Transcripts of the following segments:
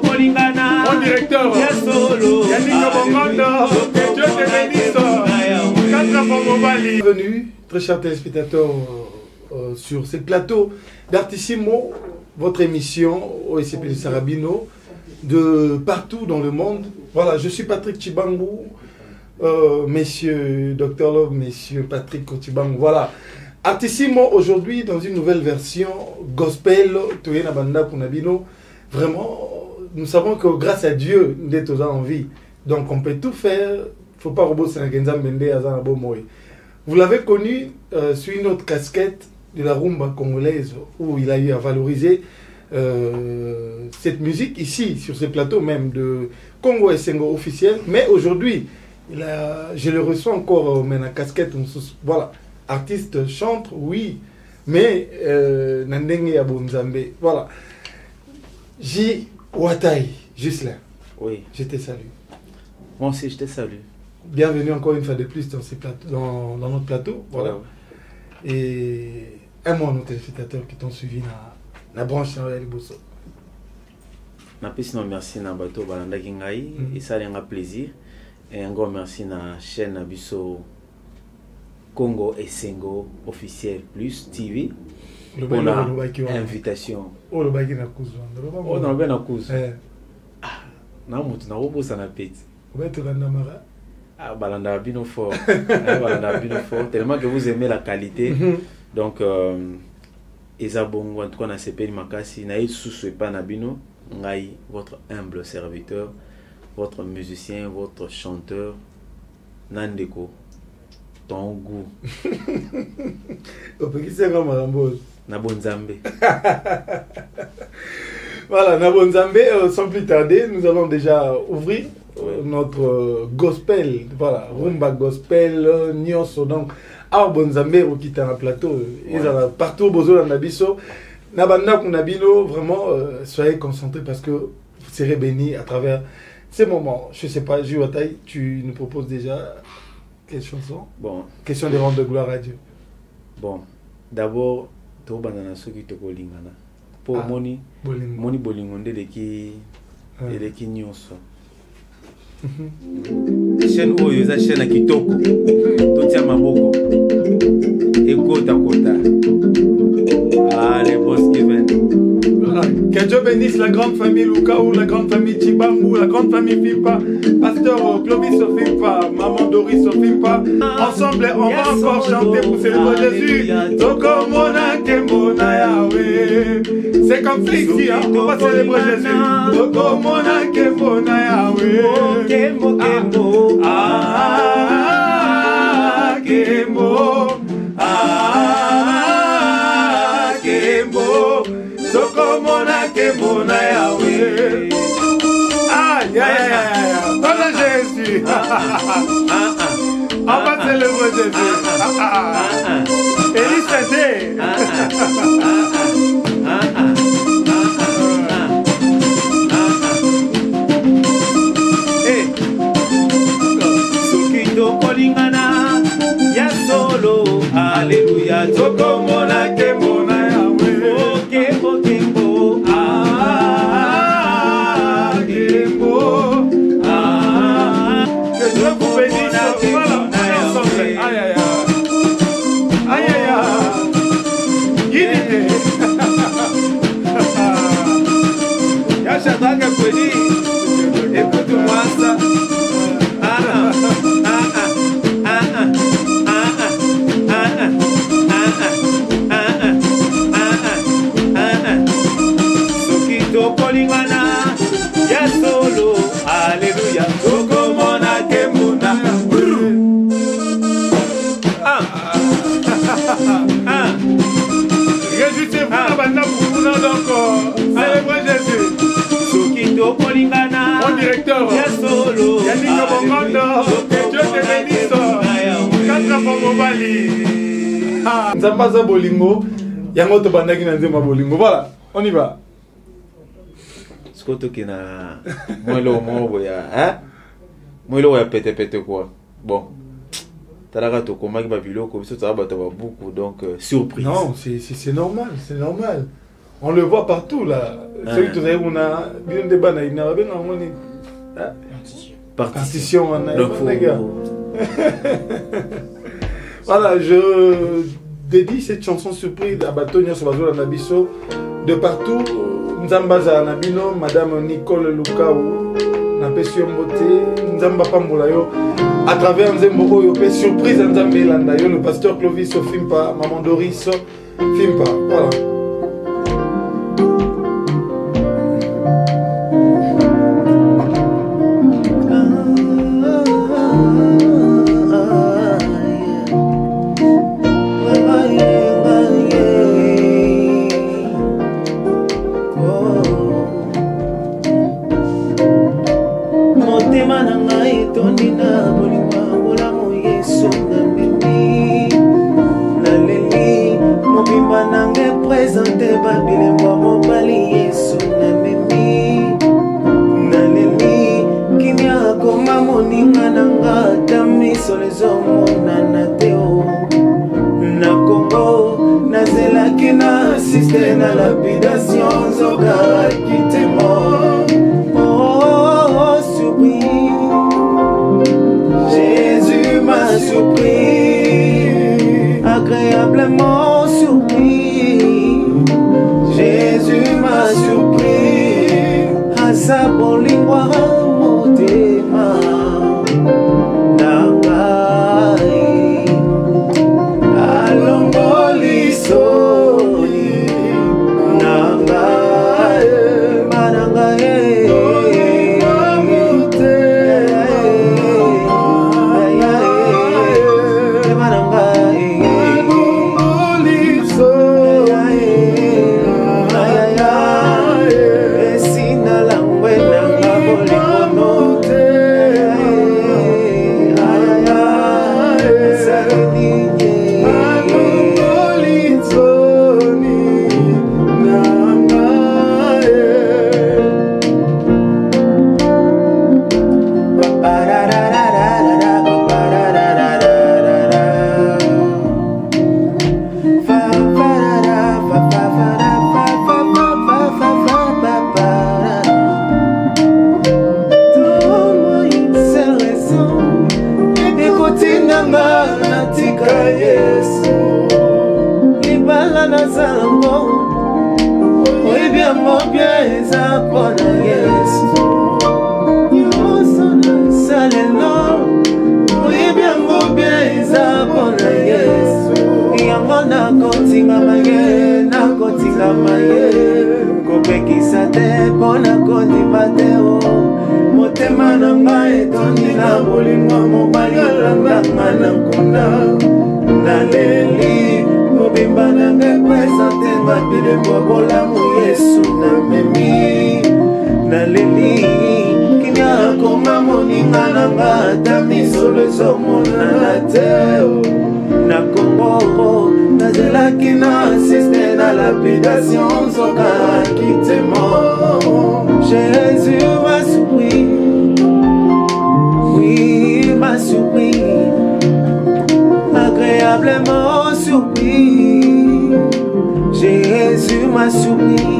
Tokolingana Mon directeur, ya solo Yannick Bongondo, que Dieu te bénisse. Quatre fois Mobali. Bienvenue, très chers téléspectateurs, euh, sur ce plateau d'Artissimo, votre émission OSCP de Sarabino, de partout dans le monde. Voilà, je suis Patrick Chibangou, euh, messieurs Dr Love, messieurs Patrick Kochibangou. Voilà. Artissimo aujourd'hui dans une nouvelle version gospel, Toyena Banda Kunabino. Vraiment, nous savons que grâce à Dieu, nous sommes en vie. Donc on peut tout faire. Il ne faut pas reposer Vous l'avez connu euh, sur une autre casquette de la rumba congolaise où il a eu à valoriser euh, cette musique ici, sur ce plateau même de Congo et Sengo officiel. Mais aujourd'hui, je le reçois encore euh, mais la casquette. Voilà, artiste chante, oui, mais euh, Nandenge Abonzambe. Voilà. J. Watai, Gislain, oui je te salue. moi aussi je te salue Bienvenue encore une fois de plus dans, ces plateaux, dans, dans notre plateau. Voilà. Et un mot à nos téléspectateurs qui t'ont suivi dans la branche Noël Bosso. napesi na merci na bato balandaki ngai Mhm. esalinga plaisir e yango merci na chaîne na biso congo esengo officiel plus tv mpona invitation. Olobaki na kuzwa oyo nalobe na kuzu Eh, na motu nakobosana peti obetolandamaka Ah, balandaka bino fort. Ah, balandaka bino fort. Tellement que vous aimez la qualité. Donc euh, eza bongo en tout cas nasepeli makasi. Naye lisusu epai na bino ngai votre humble serviteur votre musicien votre chanteur na ndeko ton goût. Opekisanga makambo oyo na bonzambe. Voilà, Nabonzambe, euh, sans plus tarder, nous allons déjà ouvrir euh, notre euh, gospel, voilà, rumba gospel, euh, nyonso, donc, à Bonzambe, au un plateau, ils Ouais. sont partout, bozo dans Nabiso, Nabanda Kunabino, vraiment, euh, soyez concentrés parce que vous serez bénis à travers ces moments. Je sais pas, Juwatai, tu nous proposes déjà quelle chanson? Bon. Question de rendre gloire à Dieu. bon. D'abord tobanda na soki tokolingana mpo Ah. omoni Bolingo. omoni bolingo nde eleki Ouais. eleki nyonso chaîne oyo eza chaîne ya kitoko totia maboko ekotakota ah, le boss given Voilà. Que Dieu bénisse la grande famille Lukaou, la grande famille Chibangou, la grande famille Fimpa, Pasteur euh, Clovis Fimpa, Maman Doris Fimpa. Ensemble, on va encore chanter pour célébrer Jésus. C'est comme ça ici, hein, on va célébrer Jésus. Ah, ah. On va te le mot de Dieu. Élie tokolingana ya solo aleluya tokomonake directeur. ya solo. Yaninga bongondo. Que dieu te bénisse. Katra Ah, bolingo. Yango na bolingo. Voilà on y va. Siko tokena hein? eloko ya petepete kwa bon. Talaka tokomaki babiloko biso toza bato ya babuku donc euh, surprise. Non c'est normal c'est normal on le voit partout là soki tozali kuna bino nde bana ina babenga yango nini Ah, partition donc faut- les gars. Voilà, je dédie cette chanson surprise à Batonia Sobazola Nabiso. De partout, Nzambaza Nabino, Madame Nicole Lukau, Napesi Mbote, Nzamba Pambola yo. À travers Nzembo Oyo, surprise Nzambe Landa le pasteur Clovis Fimpa, Maman Doris Fimpa. Voilà. Etondi na ya bolamu yesu na mimi naleli mobimba na ngai présente babilembo mobali yesu na mimi naleli kimia akoma moninga na nga ata misolo ezomonana te na kongo nazelaki na asiste na lapidation nzokaki agréablement surpris. Jésus m'a surpris, à sa bolingwa libala nazalango oyebi yango bie eza mpona yesu. Nyonso nasalelo oyebi yango bie eza mpona yesu. Yango nakotingama ye nakotingama ye kopekisa te mpona kondima te o. Motema na ngai etondi na bolingo mobali alandanga na nkunda naleli mobimba na ngai presente nga bilembo ya bolamu yesu namemi naleli kimia akoma moninga na nga ata misolo ezomonana te. Na kongo nazelaki na asiste na lapidation zokaki te mim.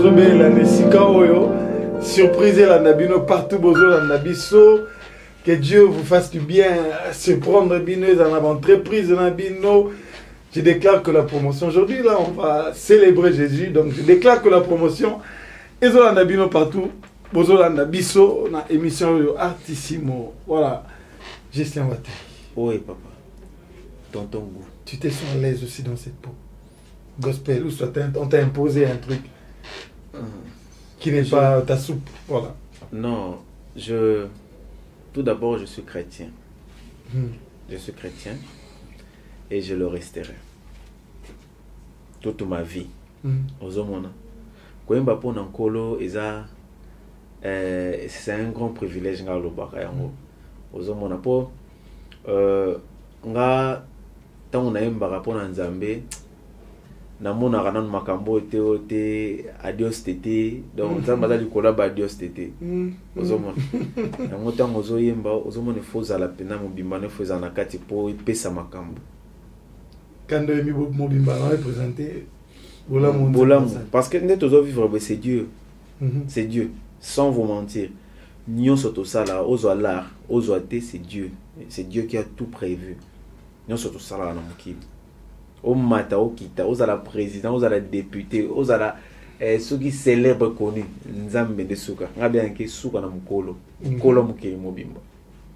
Nzambe tozobelela na esika oyo. Surprise elanda bino partout bozolanda biso. Que dieu vous fasse du bien. Surprendre bino ezala na baentreprise na bino. Je déclare que la promotion aujourd'hui là on va célébrer jésus. Donc je déclare que la promotion ezolanda bino partout bozolanda biso na émission oyo artissimo. Voilà. Gestion watei oye papa. Tonton goût. Tu te sens à l'aise aussi dans cette peau. Gospel ou soit on t'a imposé un truc qui n'est Je- pas ta soupe voilà. Non je tout d'abord je suis chrétien. Hmm. je suis chrétien et je le resterai. Toute ma vie. Hmm. ozomona koyemba mpona nkolo eza eh, c'est un grand privilège nga alobaka yango. Ozomona mpo euh, nga ntango nayembaka mpona nzambe namonaka nanu makambo oyo te oyo te adios te te donc nzambe aza likolo ya baadios te te Hmm. ozomona yango ntango ozoyemba ozomona ifo ozala mpena mobimba no ifo ezala na kati mpo epesa makambo kando yemi bo- mobimba na représente bolamu bolamu parce que nde tozovivre boye c'est dieu Mhm. c'est Dieu. Sans vous mentir. Nyonso tosala, ozwa l'art, ozwa te, c'est Dieu. C'est Dieu qui a tout prévu. Nyonso tosala na mokili. Omata okita ozala président ozala député ozala eh, soki célèbre connu nzambe nde suka. Nga bianke suka na mokolo. Mokolo mokili mobimba.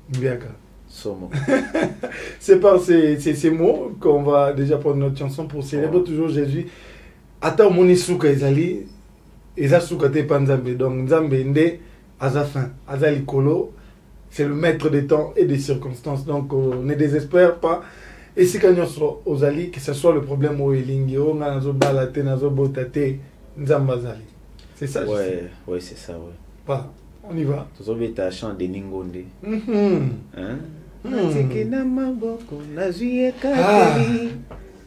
Biaka. somo. C'est par ces, ces, ces mots qu'on va déjà prendre notre chanson pour célébrer toujours Jésus. Ata omoni suka ezali eza suka te pa nzambe. Donc nzambe nde aza fin aza likolo. C'est le maître des temps et des circonstances. Donc euh, ne désespère pas esika nyonso ozali que ce soit le problème oyo elingi oyo ngai nazobala te nazobota te nzambe azali c'est ça ouais ouais c'est ça ouais Voilà, on y va tozobeta chant denis ngonde Mhm. hein? Hmm. natiki na maboko nazwi ekateli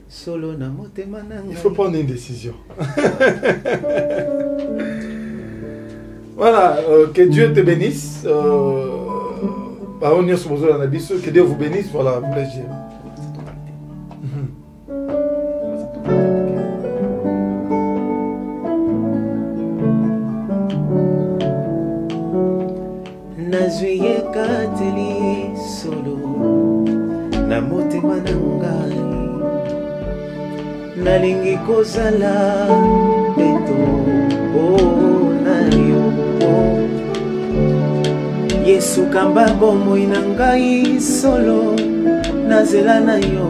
solo na motema na Il faut prendre une décision. voilà, euh, que Dieu te bénisse. Euh, bah, que Dieu vous bénisse. Voilà, plaisir. Mhm. Nazwi ekateli solo na motema na ngai. Nalingi kozala peto mpona yo. Yesu kamba bomoi na ngai solo na nzela na yo.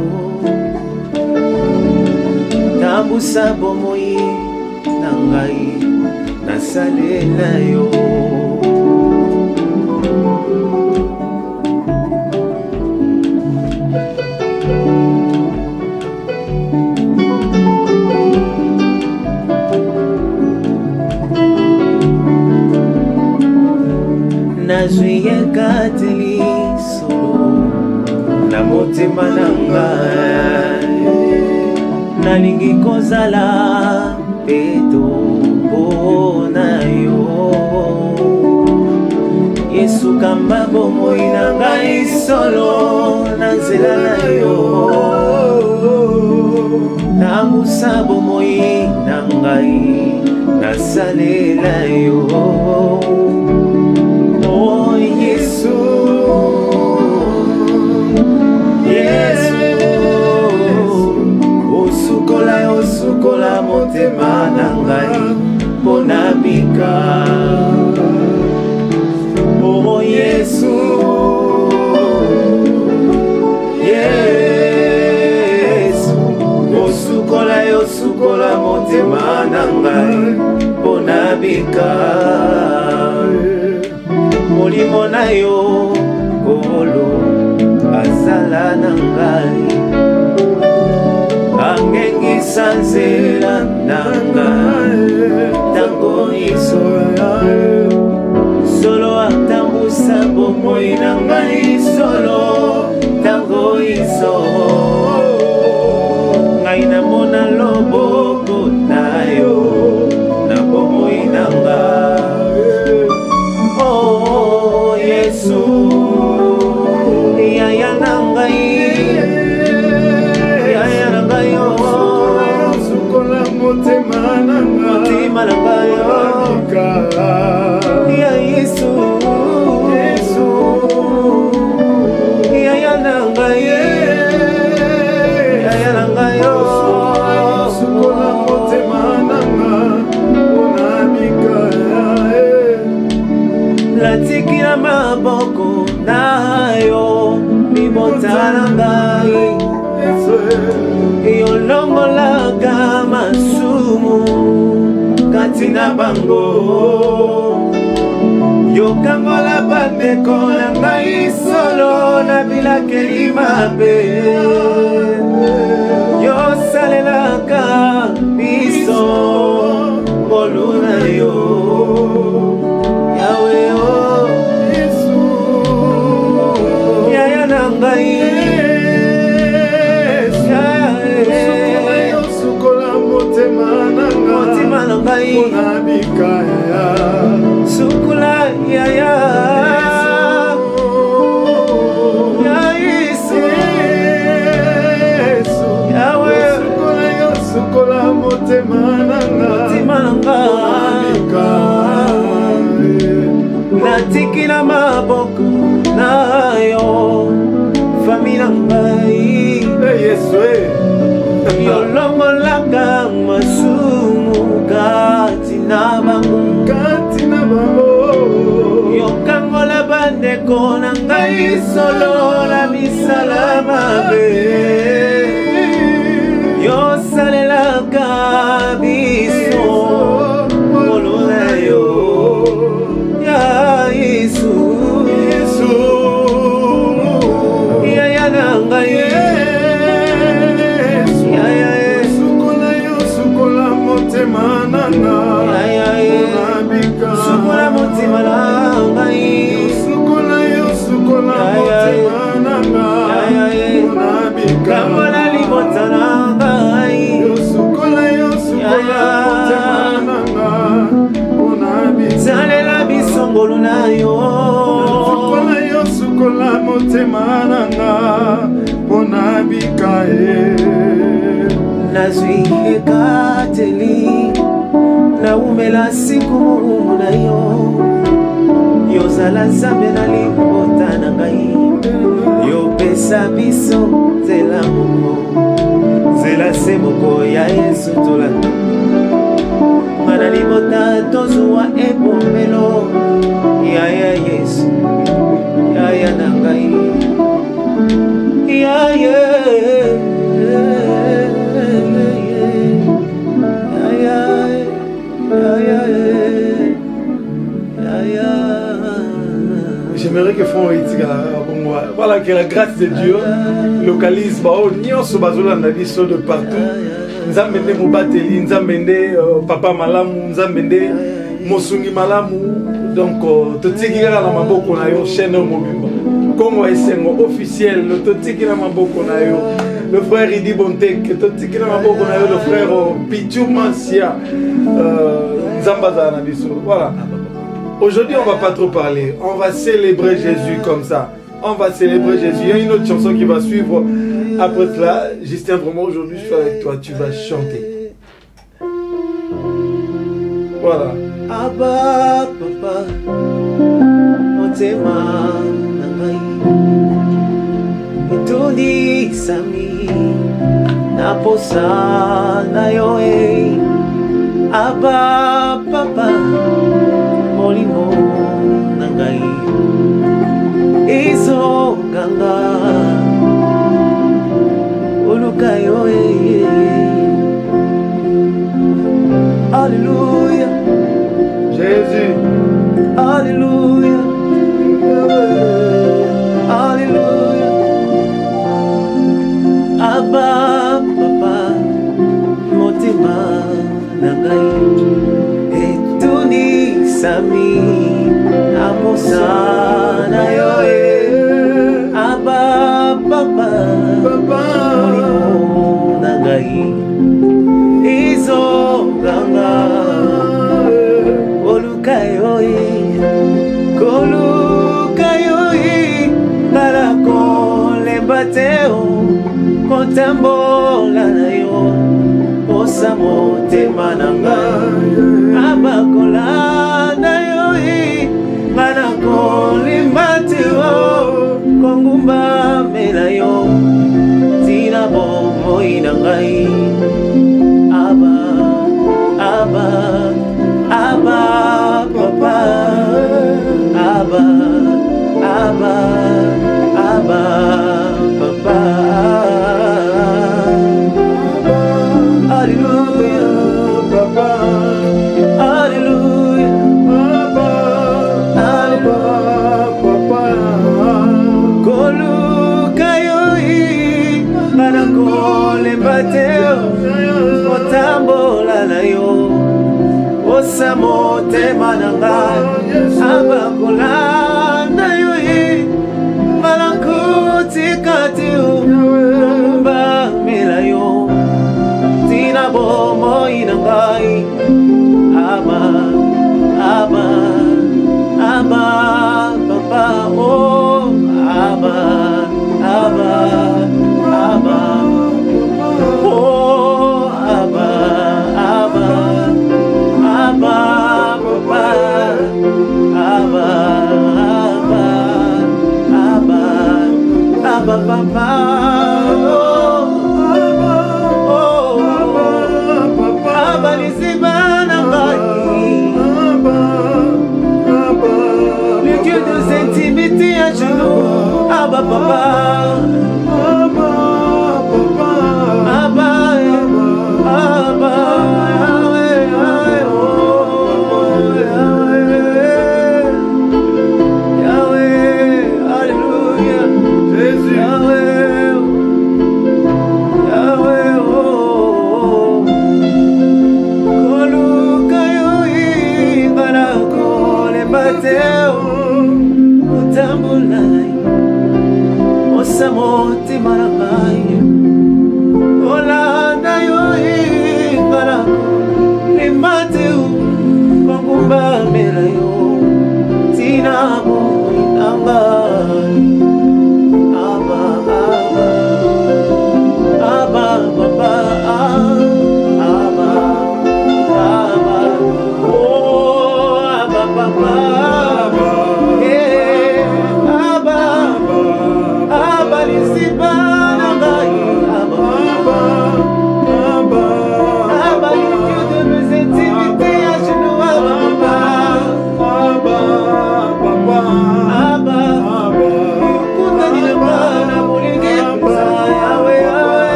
Tambusa bomoi na ngai nasalela yo nazwi ekateli solo na motema na ngai nalingi kozala peto mpona yo. Yesu kamba bomoi na ngai solo na nzela na yo. Tambusa bomoi na ngai nasalela yo suko la mo te manangai solo atambusa bomoi na ngai solo libota tozwa ebombelo yaya yesu yaya na ngai yaya J'aimerais que bongo voilà que la grâce de Dieu localise bao nyonso bazolanda biso de partout nzambe nde mobateli nzambe nde euh, papa malamu nzambe nde mosungi malamu. Donc euh, totiki kaka na maboko na yo chaîne oyo mobimba. Kongo esengo officiel totiki na maboko na yo. Le frère idi bonteke totiki na maboko na yo le frère euh, pichu masia. Euh, nzambe azala na biso. Voilà. Aujourd'hui, on va pas trop parler. On va célébrer Jésus comme ça. On va célébrer Jésus. Il y a une autre chanson qui va suivre après cela. Justin, vraiment, aujourd'hui, je suis avec toi. Tu vas chanter. Voilà. aba papa motema na ngai etondisami na posa na yo e aba papa molimo na ngai ezonganga Hallelujah, eh, eh. Alléluia Jésus Alléluia Alléluia Abba Papa Motima Nangai. Etuni Sami Amosa Nayo. Kotambola na yo posa motema na ngai. Abakolanda yo ye ngana kolemba te o kongumbamela yo tina bomoi na ngai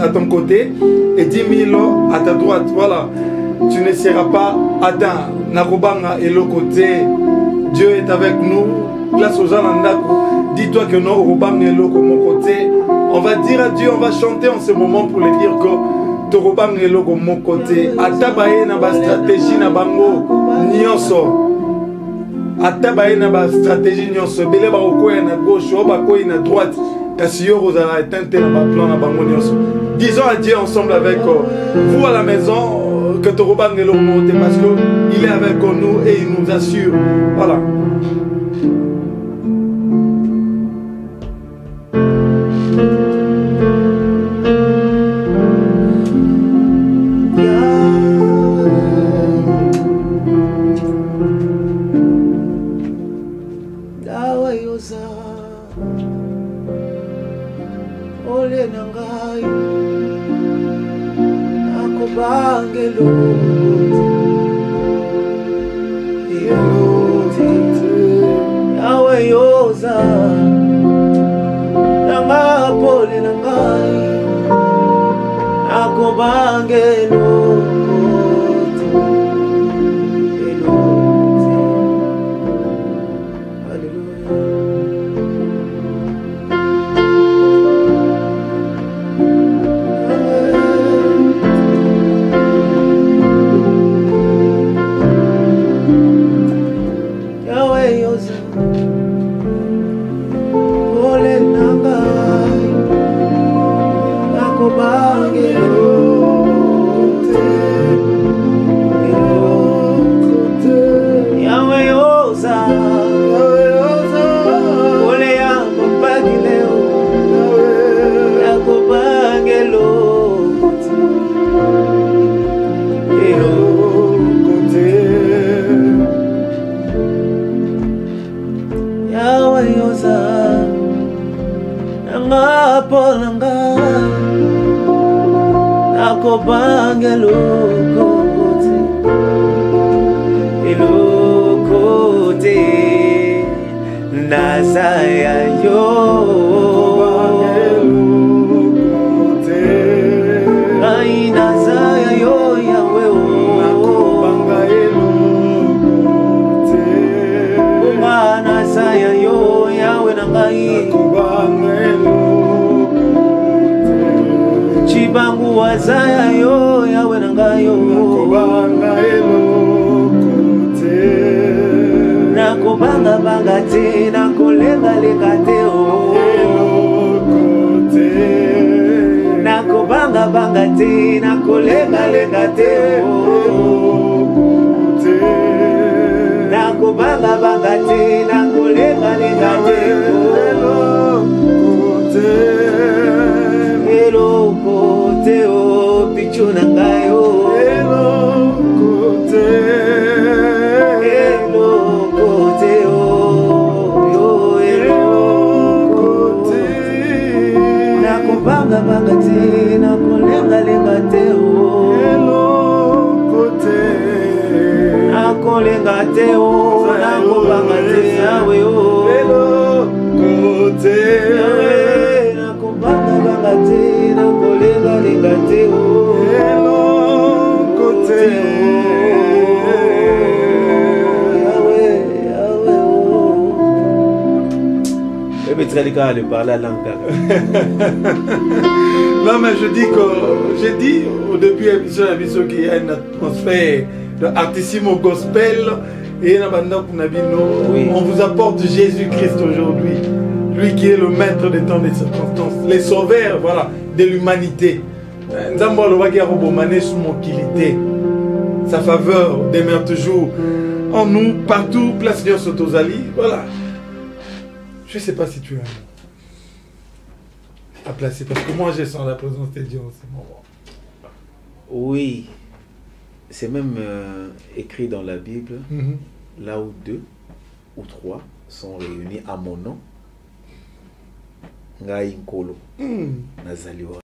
à, ton côté, et 10 000 à ta droite. Voilà, tu ne seras pas atteint. Nakobanga et le côté, Dieu est avec nous. Place aux gens. Dis-toi que non, Robang est l'autre mon côté. On va dire à Dieu, on va chanter en ce moment pour lui dire que Torobang est l'autre mon côté. Atabaye na ba stratégie na bango nyonso. ata baye na bastratégie nyonso ebele bakokwea na gauche oyo bakwei na droite kasi yo kozala eteint te na baplan na bango nyonso disons à dieu ensemble avec euh, vous à la maison euh, que tokobangela omo te parce que il est avec nous et il nous assure. Voilà wangelo nakobangabanga te nakolengalenga te o te nakobangabanga te nakolengalenga te o te eloko te o pichu na ngai o eloko te eloko te o yo eloko te nakobangabanga nakolenga te o nakobanga te yawe o eloko te nakobangabanga te nakolengalenga te o te yawe o kaka Non, mais je dis que j'ai dit au début de l'émission, l'émission qu'il y a une atmosphère de artissimo gospel. Et on vous apporte Jésus-Christ aujourd'hui, lui qui est le maître des temps des circonstances, les sauveurs, voilà, de l'humanité. Sa faveur demeure toujours en nous, partout, place Dieu Sotozali, voilà. Je sais pas si tu es à placer parce que moi je sens la présence de Dieu en ce moment. oui c'est même euh, écrit dans la bible là où deux ou trois sont réunis à mon nom. Ngai nkolo. Wa